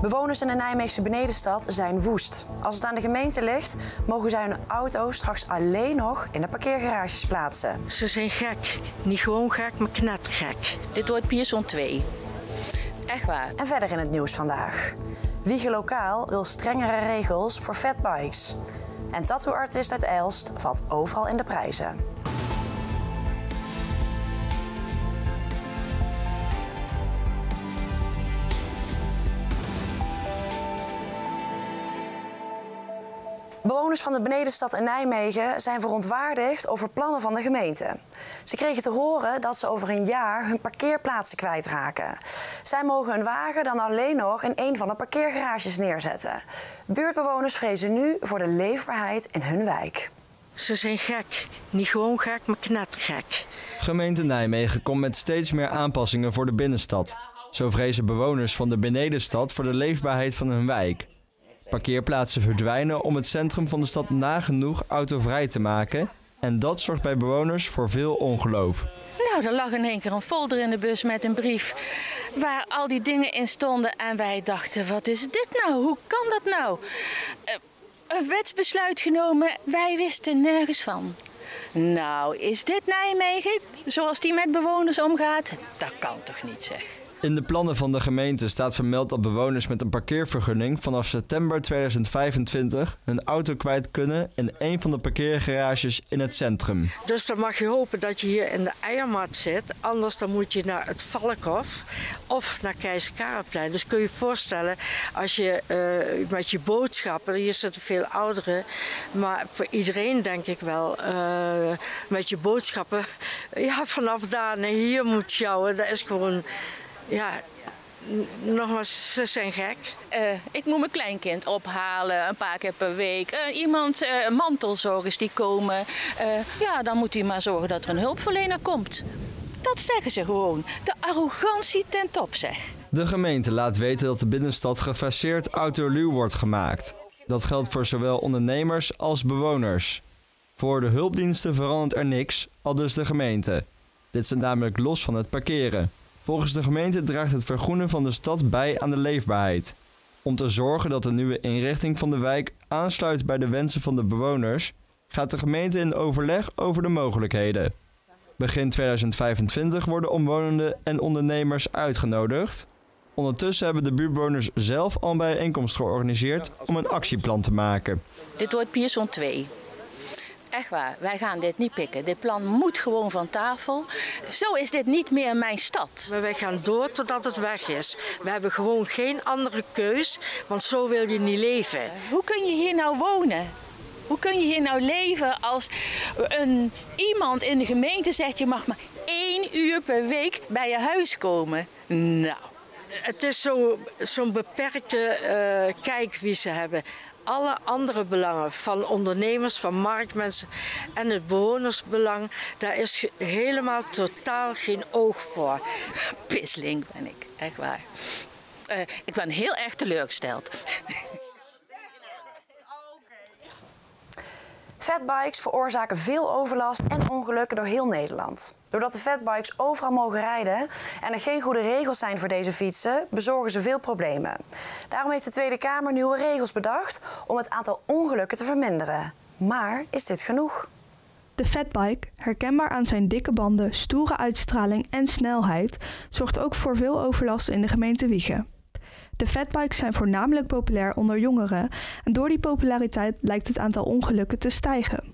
Bewoners in de Nijmeegse benedenstad zijn woest. Als het aan de gemeente ligt, mogen zij hun auto straks alleen nog in de parkeergarages plaatsen. Ze zijn gek. Niet gewoon gek, maar knettergek. Dit wordt Pierson 2. Echt waar. En verder in het nieuws vandaag. Wiegen Lokaal wil strengere regels voor fatbikes. En tattooartist uit Elst valt overal in de prijzen. Bewoners van de benedenstad in Nijmegen zijn verontwaardigd over plannen van de gemeente. Ze kregen te horen dat ze over een jaar hun parkeerplaatsen kwijtraken. Zij mogen hun wagen dan alleen nog in een van de parkeergarages neerzetten. Buurtbewoners vrezen nu voor de leefbaarheid in hun wijk. Ze zijn gek. Niet gewoon gek, maar knettergek. Gemeente Nijmegen komt met steeds meer aanpassingen voor de binnenstad. Zo vrezen bewoners van de benedenstad voor de leefbaarheid van hun wijk. Parkeerplaatsen verdwijnen om het centrum van de stad nagenoeg autovrij te maken. En dat zorgt bij bewoners voor veel ongeloof. Nou, er lag in één keer een folder in de bus met een brief waar al die dingen in stonden. En wij dachten, wat is dit nou? Hoe kan dat nou? Uh, een wetsbesluit genomen, wij wisten nergens van. Nou, is dit Nijmegen zoals die met bewoners omgaat? Dat kan toch niet, zeg. In de plannen van de gemeente staat vermeld dat bewoners met een parkeervergunning vanaf september 2025 hun auto kwijt kunnen in een van de parkeergarages in het centrum. Dus dan mag je hopen dat je hier in de eiermat zit, anders dan moet je naar het Valkhof of naar Keizer Karelplein. Dus kun je je voorstellen als je uh, met je boodschappen, hier zitten veel ouderen, maar voor iedereen denk ik wel, uh, met je boodschappen, ja vanaf daar naar hier moet sjouwen, dat is gewoon ja, nogmaals, ze zijn gek. Uh, ik moet mijn kleinkind ophalen een paar keer per week. Uh, iemand, uh, mantelzorgers die komen. ja, dan moet hij maar zorgen dat er een hulpverlener komt. Dat zeggen ze gewoon. De arrogantie ten top, zeg. De gemeente laat weten dat de binnenstad gefaseerd autoluw wordt gemaakt. Dat geldt voor zowel ondernemers als bewoners. Voor de hulpdiensten verandert er niks, al dus de gemeente. Dit staat namelijk los van het parkeren. Volgens de gemeente draagt het vergroenen van de stad bij aan de leefbaarheid. Om te zorgen dat de nieuwe inrichting van de wijk aansluit bij de wensen van de bewoners, gaat de gemeente in overleg over de mogelijkheden. Begin 2025 worden omwonenden en ondernemers uitgenodigd. Ondertussen hebben de buurtbewoners zelf al een bijeenkomst georganiseerd om een actieplan te maken. Dit wordt Pierson 2. Echt waar, wij gaan dit niet pikken. Dit plan moet gewoon van tafel. Zo is dit niet meer mijn stad. Maar wij gaan door totdat het weg is. We hebben gewoon geen andere keus, want zo wil je niet leven. Hoe kun je hier nou wonen? Hoe kun je hier nou leven als een, iemand in de gemeente zegt je mag maar één uur per week bij je huis komen? Nou. Het is zo'n zo beperkte uh, kijk wie ze hebben alle andere belangen van ondernemers, van marktmensen en het bewonersbelang, daar is helemaal totaal geen oog voor. Pisling ben ik, echt waar. Uh, ik ben heel erg teleurgesteld. Fatbikes veroorzaken veel overlast en ongelukken door heel Nederland. Doordat de fatbikes overal mogen rijden en er geen goede regels zijn voor deze fietsen, bezorgen ze veel problemen. Daarom heeft de Tweede Kamer nieuwe regels bedacht om het aantal ongelukken te verminderen. Maar is dit genoeg? De fatbike, herkenbaar aan zijn dikke banden, stoere uitstraling en snelheid, zorgt ook voor veel overlast in de gemeente Wiegen. De fatbikes zijn voornamelijk populair onder jongeren en door die populariteit lijkt het aantal ongelukken te stijgen.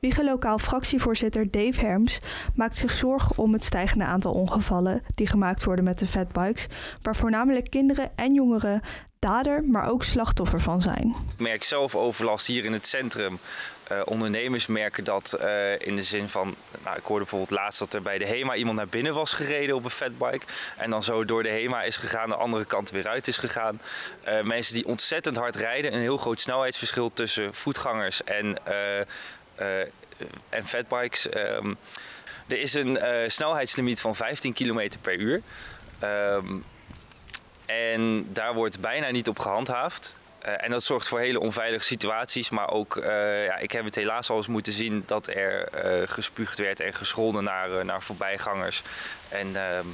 Wiegelokaal fractievoorzitter Dave Herms maakt zich zorgen om het stijgende aantal ongevallen die gemaakt worden met de fatbikes, waar voornamelijk kinderen en jongeren dader, maar ook slachtoffer van zijn. Ik merk zelf overlast hier in het centrum. Uh, ondernemers merken dat uh, in de zin van, nou, ik hoorde bijvoorbeeld laatst dat er bij de HEMA iemand naar binnen was gereden op een fatbike. En dan zo door de HEMA is gegaan, de andere kant weer uit is gegaan. Uh, mensen die ontzettend hard rijden, een heel groot snelheidsverschil tussen voetgangers en, en fatbikes. Um, er is een snelheidslimiet van 15 km per uur. Um, en daar wordt bijna niet op gehandhaafd. Uh, en dat zorgt voor hele onveilige situaties. Maar ook, uh, ja, ik heb het helaas al eens moeten zien dat er uh, gespuugd werd en gescholden naar, naar voorbijgangers. En ehm,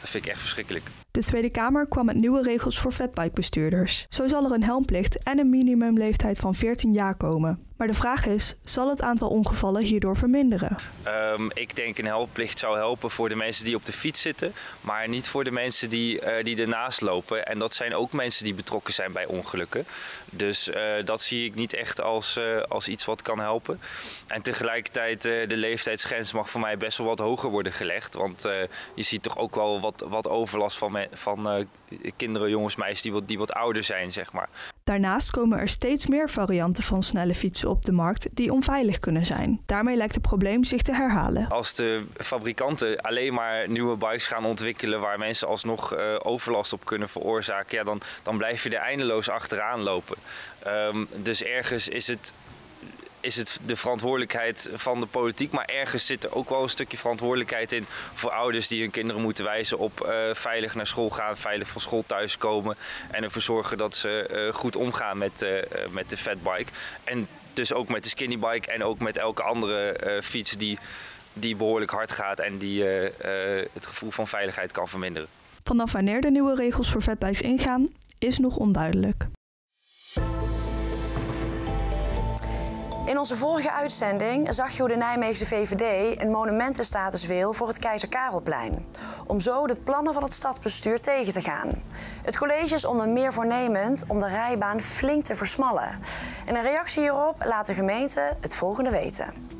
dat vind ik echt verschrikkelijk. De Tweede Kamer kwam met nieuwe regels voor fatbikebestuurders. Zo zal er een helmplicht en een minimumleeftijd van 14 jaar komen. Maar de vraag is, zal het aantal ongevallen hierdoor verminderen? Um, ik denk een helmplicht zou helpen voor de mensen die op de fiets zitten, maar niet voor de mensen die, uh, die ernaast lopen. En dat zijn ook mensen die betrokken zijn bij ongelukken. Dus uh, dat zie ik niet echt als, uh, als iets wat kan helpen. En tegelijkertijd, de leeftijdsgrens mag voor mij best wel wat hoger worden gelegd. Want je ziet toch ook wel wat, wat overlast van, van kinderen, jongens, meisjes die wat, die wat ouder zijn, zeg maar. Daarnaast komen er steeds meer varianten van snelle fietsen op de markt die onveilig kunnen zijn. Daarmee lijkt het probleem zich te herhalen. Als de fabrikanten alleen maar nieuwe bikes gaan ontwikkelen waar mensen alsnog uh, overlast op kunnen veroorzaken, ja, dan, dan blijf je er eindeloos achteraan lopen. Um, dus ergens is het is het de verantwoordelijkheid van de politiek. Maar ergens zit er ook wel een stukje verantwoordelijkheid in voor ouders die hun kinderen moeten wijzen op uh, veilig naar school gaan, veilig van school thuiskomen. En ervoor zorgen dat ze uh, goed omgaan met, uh, met de fatbike. En dus ook met de skinnybike en ook met elke andere fiets die, die behoorlijk hard gaat en die het gevoel van veiligheid kan verminderen. Vanaf wanneer de nieuwe regels voor fatbikes ingaan, is nog onduidelijk. In onze vorige uitzending zag je hoe de Nijmeegse VVD een monumentenstatus wil voor het Keizer Karelplein. Om zo de plannen van het stadsbestuur tegen te gaan. Het college is onder meer voornemend om de rijbaan flink te versmallen. En in reactie hierop laat de gemeente het volgende weten.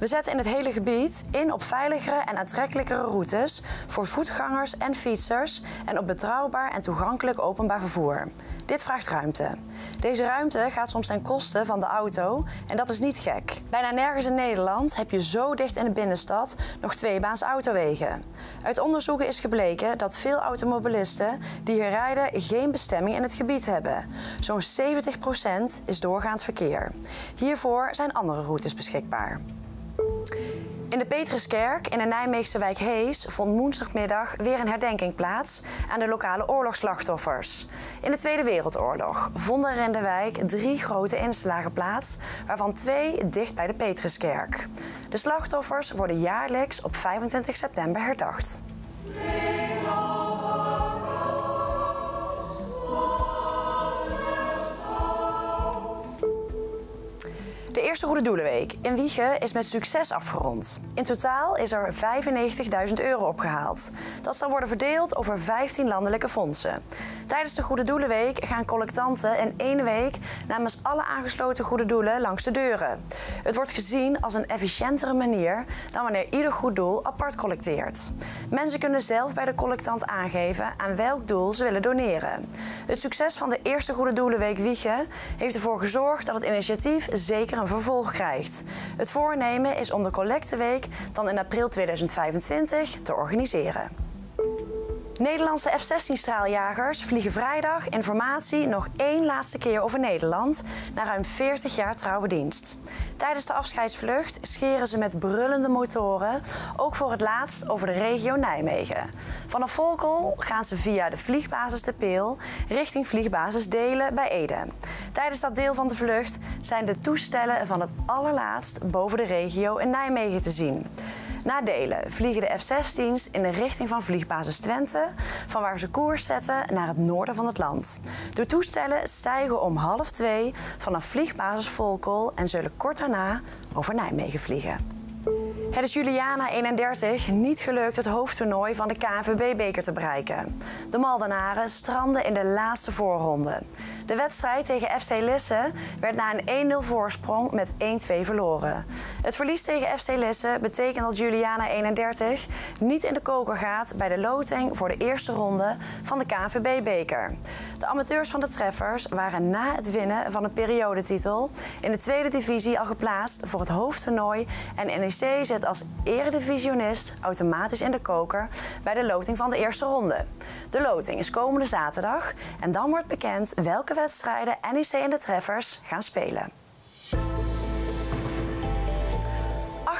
We zetten in het hele gebied in op veiligere en aantrekkelijkere routes voor voetgangers en fietsers en op betrouwbaar en toegankelijk openbaar vervoer. Dit vraagt ruimte. Deze ruimte gaat soms ten koste van de auto en dat is niet gek. Bijna nergens in Nederland heb je zo dicht in de binnenstad nog tweebaans autowegen. Uit onderzoeken is gebleken dat veel automobilisten die hier rijden geen bestemming in het gebied hebben. Zo'n 70% is doorgaand verkeer. Hiervoor zijn andere routes beschikbaar. In de Petruskerk in de Nijmeegse wijk Hees vond woensdagmiddag weer een herdenking plaats aan de lokale oorlogsslachtoffers. In de Tweede Wereldoorlog vonden er in de wijk drie grote inslagen plaats, waarvan twee dicht bij de Petruskerk. De slachtoffers worden jaarlijks op 25 september herdacht. Eerste Goede Doelenweek in Wiegen is met succes afgerond. In totaal is er 95.000 euro opgehaald. Dat zal worden verdeeld over 15 landelijke fondsen. Tijdens de Goede Doelenweek gaan collectanten in één week namens alle aangesloten goede doelen langs de deuren. Het wordt gezien als een efficiëntere manier dan wanneer ieder goed doel apart collecteert. Mensen kunnen zelf bij de collectant aangeven aan welk doel ze willen doneren. Het succes van de eerste Goede Doelenweek Wiegen heeft ervoor gezorgd dat het initiatief zeker een vervolg krijgt. Het voornemen is om de collecteweek dan in april 2025 te organiseren. Nederlandse F-16-straaljagers vliegen vrijdag informatie nog één laatste keer over Nederland na ruim 40 jaar trouwe dienst. Tijdens de afscheidsvlucht scheren ze met brullende motoren ook voor het laatst over de regio Nijmegen. Vanaf Volkel gaan ze via de vliegbasis De Peel richting vliegbasis Delen bij Ede. Tijdens dat deel van de vlucht zijn de toestellen van het allerlaatst boven de regio in Nijmegen te zien. Na Delen vliegen de F-16's in de richting van vliegbasis Twente, van waar ze koers zetten naar het noorden van het land. De toestellen stijgen om half twee vanaf vliegbasis Volkel en zullen kort daarna over Nijmegen vliegen. Het is Juliana 31 niet gelukt het hoofdtoernooi van de KNVB-beker te bereiken. De Maldenaren stranden in de laatste voorronde. De wedstrijd tegen FC Lisse werd na een 1-0 voorsprong met 1-2 verloren. Het verlies tegen FC Lisse betekent dat Juliana 31 niet in de koker gaat bij de loting voor de eerste ronde van de KNVB-beker. De amateurs van de Treffers waren na het winnen van een periodetitel in de tweede divisie al geplaatst voor het hoofdtoernooi en NEC als eredivisionist automatisch in de koker bij de loting van de eerste ronde. De loting is komende zaterdag en dan wordt bekend welke wedstrijden NEC en de Treffers gaan spelen.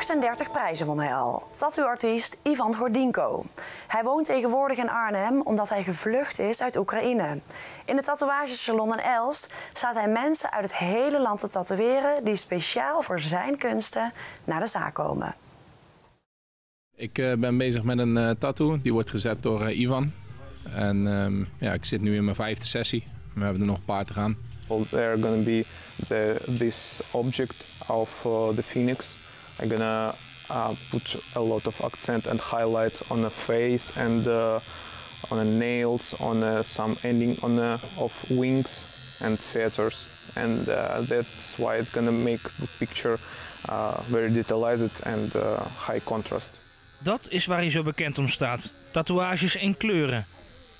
38 prijzen won hij al. Tattooartiest Ivan Gordinko. Hij woont tegenwoordig in Arnhem omdat hij gevlucht is uit Oekraïne. In het tatoeagesalon in Elst staat hij mensen uit het hele land te tatoeëren die speciaal voor zijn kunsten naar de zaak komen. Ik uh, ben bezig met een uh, tattoo. Die wordt gezet door uh, Ivan. En um, ja, ik zit nu in mijn vijfde sessie. We hebben er nog een paar te gaan. There are gonna be the, this object of the phoenix. I'm gonna put a lot of accent and highlights on the face and on the nails, on some ending on the, of wings and feathers. And that's why it's gonna make the picture very detailed and high contrast. Dat is waar hij zo bekend om staat. Tatoeages in kleuren.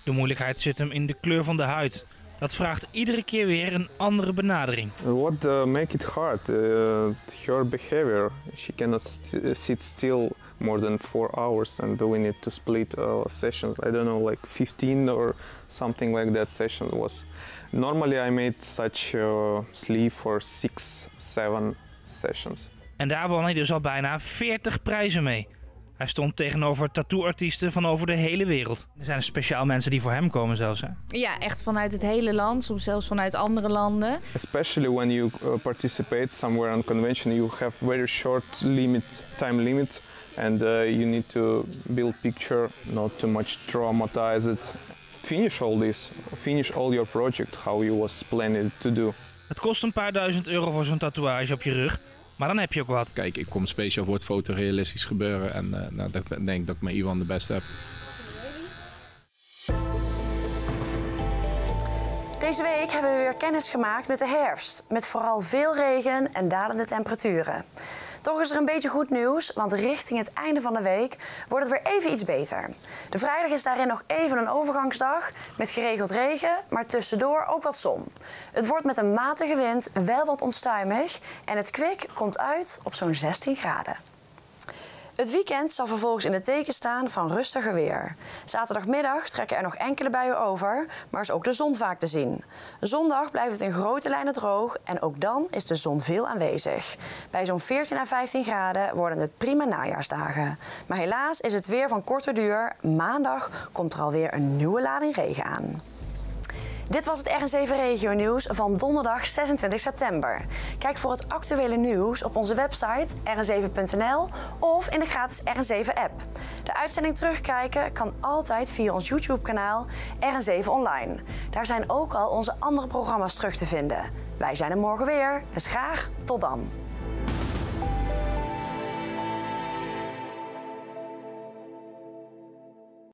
De moeilijkheid zit hem in de kleur van de huid. Dat vraagt iedere keer weer een andere benadering. What uh, make it hard? Uh, her behavior. She cannot st sit still more than four hours, and we need to split uh, sessions. I don't know, like 15 or something like that. Session was. Normally, I made such uh, sleeve for six, seven sessions. En daar won hij dus al bijna 40 prijzen mee. Hij stond tegenover tattooartiesten van over de hele wereld. Er zijn speciaal mensen die voor hem komen zelfs. Hè? Ja, echt vanuit het hele land, soms zelfs vanuit andere landen. Especially when you uh, participate somewhere on convention, you have very short limit, time limit. And uh, you need to build picture, not too much traumatize it. Finish all this, finish all your project, how you was planning to do. Het kost een paar duizend euro voor zo'n tatoeage op je rug. Maar dan heb je ook wat. Kijk, ik kom speciaal voor het fotorealistisch gebeuren. En uh, nou, ik denk dat ik met Ivan de beste heb. Deze week hebben we weer kennis gemaakt met de herfst. Met vooral veel regen en dalende temperaturen. Toch is er een beetje goed nieuws, want richting het einde van de week wordt het weer even iets beter. De vrijdag is daarin nog even een overgangsdag met geregeld regen, maar tussendoor ook wat zon. Het wordt met een matige wind wel wat onstuimig en het kwik komt uit op zo'n 16 graden. Het weekend zal vervolgens in het teken staan van rustiger weer. Zaterdagmiddag trekken er nog enkele buien over, maar is ook de zon vaak te zien. Zondag blijft het in grote lijnen droog en ook dan is de zon veel aanwezig. Bij zo'n 14 à 15 graden worden het prima najaarsdagen. Maar helaas is het weer van korte duur. Maandag komt er alweer een nieuwe lading regen aan. Dit was het RN7 Regio Nieuws van donderdag 26 september. Kijk voor het actuele nieuws op onze website rn7.nl of in de gratis RN7-app. De uitzending terugkijken kan altijd via ons YouTube-kanaal RN7 Online. Daar zijn ook al onze andere programma's terug te vinden. Wij zijn er morgen weer, dus graag tot dan.